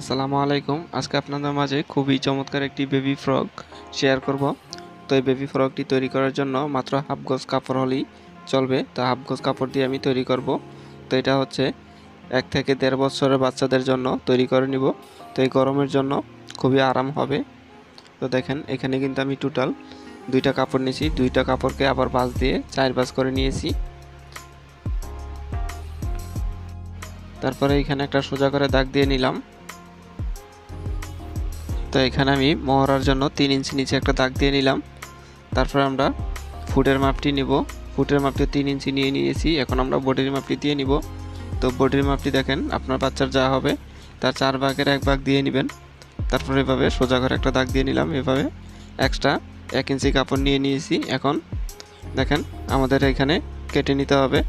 আসসালামু আলাইকুম। আজকে আপনাদের মাঝে খুবই চমৎকার একটি বেবি ফ্রক শেয়ার করব। তো এই বেবি ফ্রকটি তৈরি করার জন্য মাত্র হাফ গজ কাপড় হলেই চলবে। তো হাফ গজ কাপড় দিয়ে আমি তৈরি করব। তো এটা হচ্ছে এক থেকে দেড় বছরের বাচ্চাদের জন্য তৈরি করে নিব। তো এই গরমের জন্য খুবই আরাম হবে। তো দেখেন, এখানে কিন্তু আমি টোটাল দুইটা কাপড় নিয়েছি। দুইটা কাপড়কে আবার বাস দিয়ে চার বাস করে নিয়েছি। তারপরে এখানে একটা সোজা করে দাগ দিয়ে নিলাম। তো এখানে আমি মহড়ার জন্য তিন ইঞ্চি নিচে একটা দাগ দিয়ে নিলাম। তারপর আমরা ফুটের মাপটি নিব। ফুটের মাপটি তিন ইঞ্চি নিয়ে নিয়েছি। এখন আমরা বডির মাপটি দিয়ে নিব। তো বডির মাপটি দেখেন, আপনার বাচ্চার যা হবে তার চার ভাগের এক ভাগ দিয়ে নেবেন। তারপর এভাবে সোজা করে একটা দাগ দিয়ে নিলাম। এভাবে এক্সট্রা এক ইঞ্চি কাপড় নিয়ে নিয়েছি। এখন দেখেন, আমাদের এখানে কেটে নিতে হবে।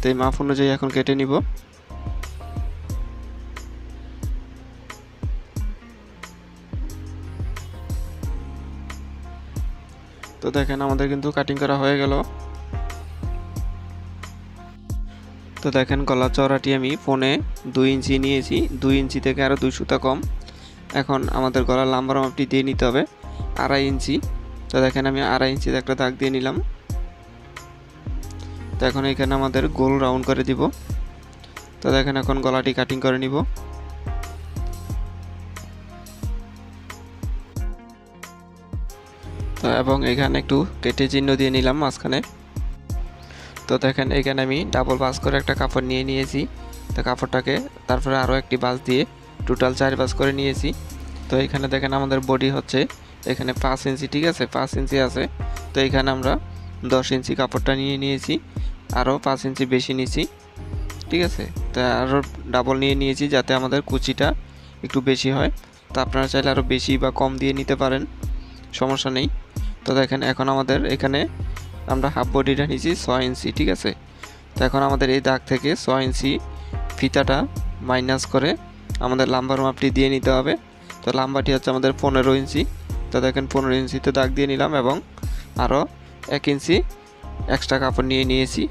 তো এই মাপ অনুযায়ী এখন কেটে নিব। তো দেখেন, আমাদের কিন্তু কাটিং করা হয়ে গেল। তো দেখেন, গলা চড়াটি আমি ফোনে দুই ইঞ্চি নিয়েছি। দুই ইঞ্চি থেকে আরও দুই সুতা কম। এখন আমাদের গলার লাম্বার মাপটি দিয়ে নিতে হবে, আড়াই ইঞ্চি। তো দেখেন, আমি আড়াই ইঞ্চিতে একটা দাগ দিয়ে নিলাম। তো এখন এখানে আমাদের গোল রাউন্ড করে দিব। তো দেখেন, এখন গলাটি কাটিং করে নিব। এবং এখানে একটু কেটে চিহ্ন দিয়ে নিলাম মাঝখানে। তো দেখেন, এখানে আমি ডাবল বাস করে একটা কাপড় নিয়ে নিয়েছি। তো কাপড়টাকে তারপরে আরও একটি বাস দিয়ে টোটাল চার বাস করে নিয়েছি। তো এখানে দেখেন আমাদের বডি হচ্ছে এখানে পাঁচ ইঞ্চি, ঠিক আছে? পাঁচ ইঞ্চি আছে। তো এখানে আমরা দশ ইঞ্চি কাপড়টা নিয়ে নিয়েছি, আরও পাঁচ ইঞ্চি বেশি নিয়েছি, ঠিক আছে? তো আরও ডাবল নিয়ে নিয়েছি যাতে আমাদের কুচিটা একটু বেশি হয়। তো আপনারা চাইলে আরও বেশি বা কম দিয়ে নিতে পারেন, সমস্যা নেই। তো দেখেন, এখন আমাদের এখানে আমরা হাফ বডিটা নিয়েছি ছয় ইঞ্চি, ঠিক আছে? তো এখন আমাদের এই দাগ থেকে ছয় ইঞ্চি ফিতাটা মাইনাস করে আমাদের লাম্বার মাপটি দিয়ে নিতে হবে। তো লাম্বাটি হচ্ছে আমাদের পনেরো ইঞ্চি। তো দেখেন, পনেরো ইঞ্চিতে দাগ দিয়ে নিলাম এবং আরও এক ইঞ্চি এক্সট্রা কাপড় নিয়ে নিয়েছি।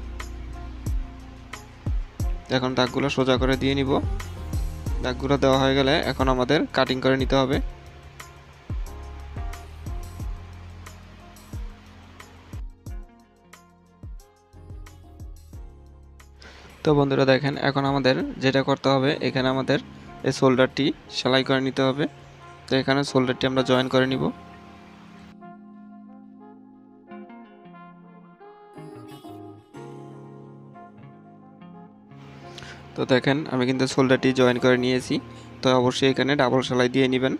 এখন দাগগুলো সোজা করে দিয়ে নিব। দাগগুলো দেওয়া হয়ে গেলে এখন আমাদের কাটিং করে নিতে হবে। তো বন্ধুরা দেখেন, এখন আমাদের যেটা করতে হবে, এখানে আমাদের এই শোল্ডারটি সেলাই করে নিতে হবে। তো এখানে শোল্ডারটি আমরা জয়েন করে নিব। তো দেখেন, আমি কিন্তু শোল্ডারটি জয়েন করে নিয়েছি। তো অবশ্যই এখানে ডাবল সেলাই দিয়ে নেবেন।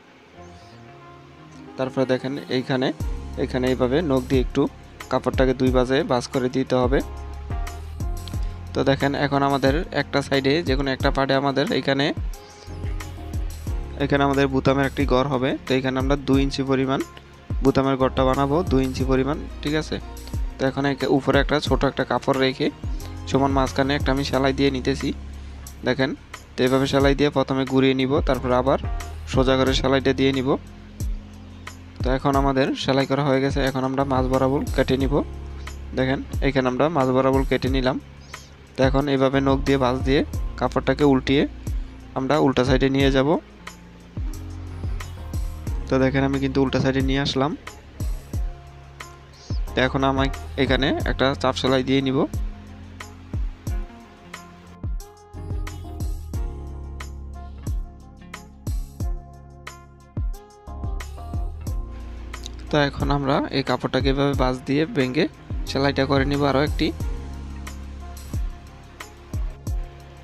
তারপরে দেখেন এইখানে এখানে এইভাবে নখ দিয়ে একটু কাপড়টাকে দুই বাজে বাস করে দিতে হবে। তো দেখেন, এখন আমাদের একটা সাইডে যে কোনো একটা পার্টে আমাদের এখানে এখানে আমাদের বুতামের একটি ঘর হবে। তো এখানে আমরা দুই ইঞ্চি পরিমাণ বুতামের ঘরটা বানাবো, দুই ইঞ্চি পরিমাণ, ঠিক আছে? তো এখন উপরে একটা ছোট একটা কাপড় রেখে সমান মাঝখানে একটা আমি সেলাই দিয়ে নিতেছি। দেখেন, তো এইভাবে সেলাই দিয়ে প্রথমে ঘুরিয়ে নিব, তারপর আবার সোজা করে সেলাইটা দিয়ে নিব। তো এখন আমাদের সেলাই করা হয়ে গেছে, এখন আমরা মাছ বরাবর কেটে নিব। দেখেন, এখানে আমরা মাছ বরাবর কেটে নিলাম। তো এখন এভাবে নখ দিয়ে বাস দিয়ে কাপড়টাকে উল্টিয়ে আমরা উল্টা সাইডে নিয়ে যাব। তো দেখেন আমি কিন্তু উল্টা সাইডে নিয়ে আসলাম। তো এখন আমি এখানে একটা চাপ সেলাই দিয়ে নিব। তো এখন আমরা এই কাপড়টাকে এভাবে বাস দিয়ে ভেঙে সেলাইটা করে নিব আরও একটি।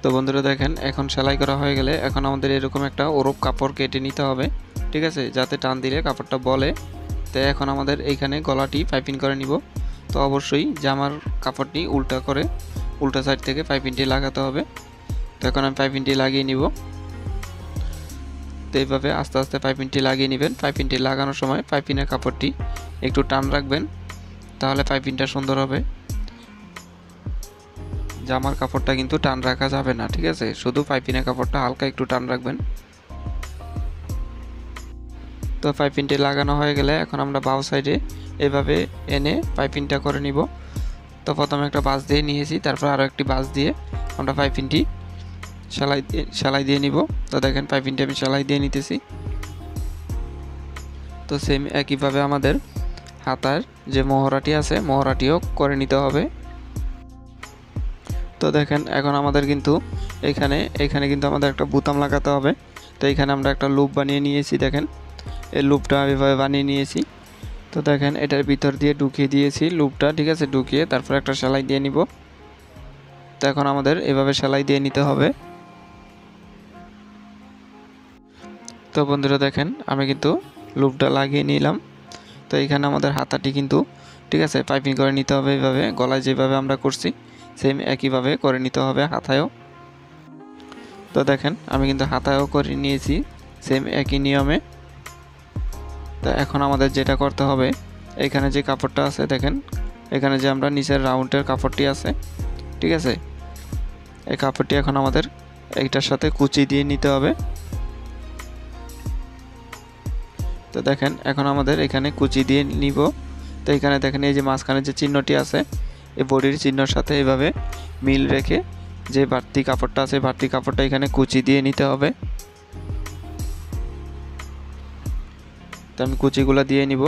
তো বন্ধুরা দেখেন, এখন সেলাই করা হয়ে গেলে এখন আমাদের এরকম একটা ওরপ কাপড় কেটে নিতে হবে, ঠিক আছে? যাতে টান দিলে কাপড়টা বলে। তো এখন আমাদের এইখানে গলাটি পাইপিং করে নিব। তো অবশ্যই জামার কাপড়টি উল্টা করে, উল্টা সাইড থেকে পাইপিংটি লাগাতে হবে। তো এখন আমি পাইপিংটি লাগিয়ে নিব। তো এইভাবে আস্তে আস্তে পাইপিংটি লাগিয়ে নেবেন। পাইপিংটি লাগানোর সময় পাইপিনের কাপড়টি একটু টান রাখবেন, তাহলে পাইপিংটা সুন্দর হবে। জামার কাপড়টা কিন্তু টান রাখা যাবে না, ঠিক আছে? শুধু পাইপিনের কাপড়টা হালকা একটু টান রাখবেন। তো পাইপিনটি লাগানো হয়ে গেলে এখন আমরা বাউ সাইডে এভাবে এনে পাইপিনটা করে নিব। তো প্রথমে একটা বাস দিয়ে নিয়েছি, তারপর আরও একটি বাস দিয়ে আমরা পাইপিনটি সেলাই দিয়ে সেলাই দিয়ে নিব। তো দেখেন পাইপিনটি আমি সেলাই দিয়ে নিতেছি। তো সেম একইভাবে আমাদের হাতার যে মহড়াটি আছে, মহড়াটিও করে নিতে হবে। তো দেখেন, এখন আমাদের কিন্তু এখানে এখানে কিন্তু আমাদের একটা বুতাম লাগাতে হবে। তো এখানে আমরা একটা লুপ বানিয়ে নিয়েছি, দেখেন। এই লুপটা এভাবে বানিয়ে নিয়েছি। তো দেখেন, এটার ভিতর দিয়ে ঢুকিয়ে দিয়েছি লুপটা, ঠিক আছে? ঢুকিয়ে তারপর একটা সেলাই দিয়ে নিব। তো এখন আমাদের এভাবে সেলাই দিয়ে নিতে হবে। তো বন্ধুরা, দেখেন, আমি কিন্তু লুপটা লাগিয়ে নিলাম। তো এখানে আমাদের হাতাটি কিন্তু, ঠিক আছে? পাইপিং করে নিতে হবে এইভাবে গলায় যেভাবে আমরা করছি। সেম একইভাবে করে নিতে হবে হাতায়ও। তো দেখেন, আমি কিন্তু হাতায়ও করে নিয়েছি সেম একই নিয়মে। তো এখন আমাদের যেটা করতে হবে, এখানে যে কাপড়টা আছে দেখেন, এখানে যে আমরা নিচের রাউন্ডের কাপড়টি আছে, ঠিক আছে? এই কাপড়টি এখন আমাদের এইটার সাথে কুচি দিয়ে নিতে হবে। তো দেখেন, এখন আমাদের এখানে কুচি দিয়ে নিব। তো এখানে দেখেন, এই যে মাঝখানে যে চিহ্নটি আছে এই বডির চিহ্নর সাথে এভাবে মিল রেখে যে বাড়তি কাপড়টা আছে, বাড়তি কাপড়টা এখানে কুচি দিয়ে নিতে হবে। তো আমি কুচিগুলো দিয়ে নিব।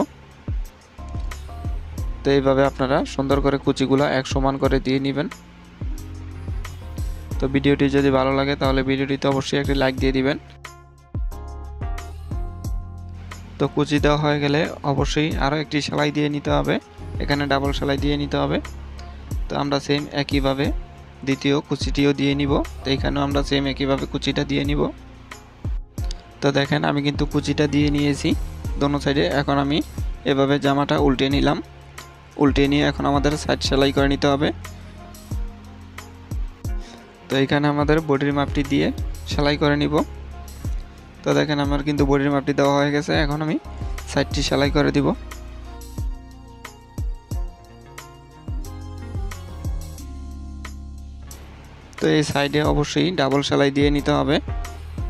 তো এইভাবে আপনারা সুন্দর করে কুচিগুলো এক সমান করে দিয়ে নেবেন। তো ভিডিওটি যদি ভালো লাগে, তাহলে ভিডিওটিতে অবশ্যই একটি লাইক দিয়ে দিবেন। তো কুচি দেওয়া হয়ে গেলে অবশ্যই আরও একটি সেলাই দিয়ে নিতে হবে। এখানে ডাবল সেলাই দিয়ে নিতে হবে। তো আমরা সেম একইভাবে দ্বিতীয় কুচিটিও দিয়ে নিব। তো এখানেও আমরা সেম একইভাবে কুচিটা দিয়ে নিব। তো দেখেন, আমি কিন্তু কুচিটা দিয়ে নিয়েছি দোনো সাইডে এখন আমি এভাবে জামাটা উল্টে নিলাম। উল্টে নিয়ে এখন আমাদের সাইড সেলাই করে নিতে হবে। তো এখানে আমাদের বডির মাপটি দিয়ে সেলাই করে নিব। তো দেখেন, আমার কিন্তু বডির মাপটি দেওয়া হয়ে গেছে। এখন আমি সাইডটি সেলাই করে দিব। তো এই সাইডে অবশ্যই ডাবল সেলাই দিয়ে নিতে হবে।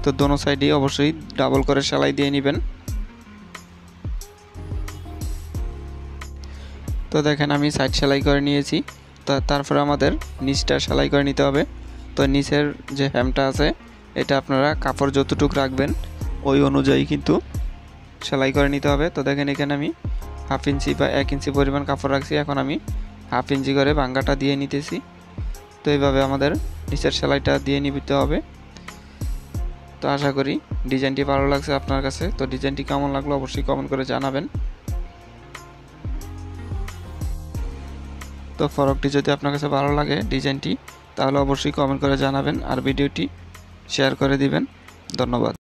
তো দোনো সাইডেই অবশ্যই ডাবল করে সেলাই দিয়ে নেবেন। তো দেখেন আমি সাইড সেলাই করে নিয়েছি। তো তারপরে আমাদের নিচটা সেলাই করে নিতে হবে। তো নিচের যে হ্যামটা আছে, এটা আপনারা কাপড় যতটুকু রাখবেন, ওই অনুযায়ী কিন্তু সেলাই করে নিতে হবে। তো দেখেন এখানে আমি হাফ ইঞ্চি বা এক ইঞ্চি পরিমাণ কাপড় রাখছি। এখন আমি হাফ ইঞ্চি করে বাঙ্গাটা দিয়ে নিতেছি। তো এইভাবে আমাদের নিচের সেলাইটা দিয়ে নিতে হবে। তো আশা করি ডিজাইনটি ভালো লাগছে আপনার কাছে। তো ডিজাইনটি কেমন লাগল অবশ্যই কমেন্ট করে জানাবেন। তো ফরকটি যদি আপনার কাছে ভালো লাগে ডিজাইনটি, তাহলে অবশ্যই কমেন্ট করে জানাবেন আর ভিডিওটি শেয়ার করে দিবেন। ধন্যবাদ।